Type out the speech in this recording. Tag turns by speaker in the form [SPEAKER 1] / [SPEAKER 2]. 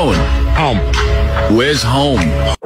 [SPEAKER 1] going?
[SPEAKER 2] Home.
[SPEAKER 1] Where's home?